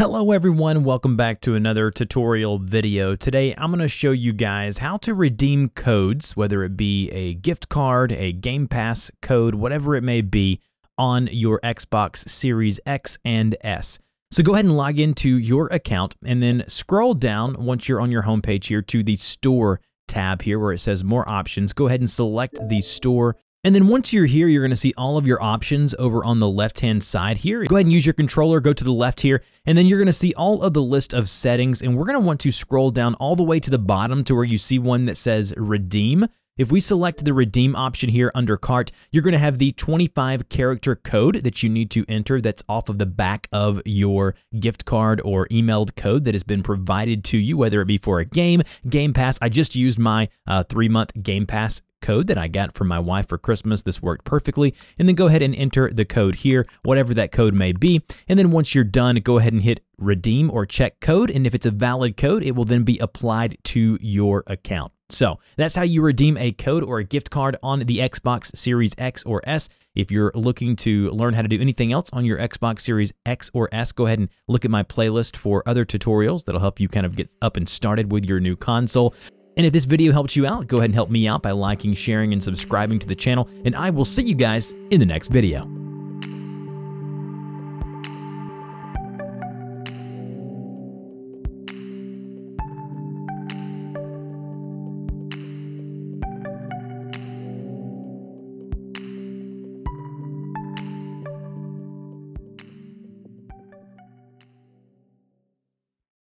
Hello everyone, welcome back to another tutorial video. Today I'm going to show you guys how to redeem codes, whether it be a gift card, a Game Pass code, whatever it may be, on your Xbox Series X and S. So go ahead and log into your account and then scroll down once you're on your homepage here to the Store tab here where it says More Options. Go ahead and select the Store and then once you're here, you're going to see all of your options over on the left-hand side here. Go ahead and use your controller, go to the left here, and then you're going to see all of the list of settings, and we're going to want to scroll down all the way to the bottom to where you see one that says Redeem. If we select the redeem option here under cart, you're going to have the 25 character code that you need to enter that's off of the back of your gift card or emailed code that has been provided to you, whether it be for a game, Game Pass. I just used my uh, three month Game Pass code that I got from my wife for Christmas. This worked perfectly. And then go ahead and enter the code here, whatever that code may be. And then once you're done, go ahead and hit redeem or check code. And if it's a valid code, it will then be applied to your account. So that's how you redeem a code or a gift card on the Xbox Series X or S. If you're looking to learn how to do anything else on your Xbox Series X or S, go ahead and look at my playlist for other tutorials that'll help you kind of get up and started with your new console. And if this video helped you out, go ahead and help me out by liking, sharing, and subscribing to the channel, and I will see you guys in the next video.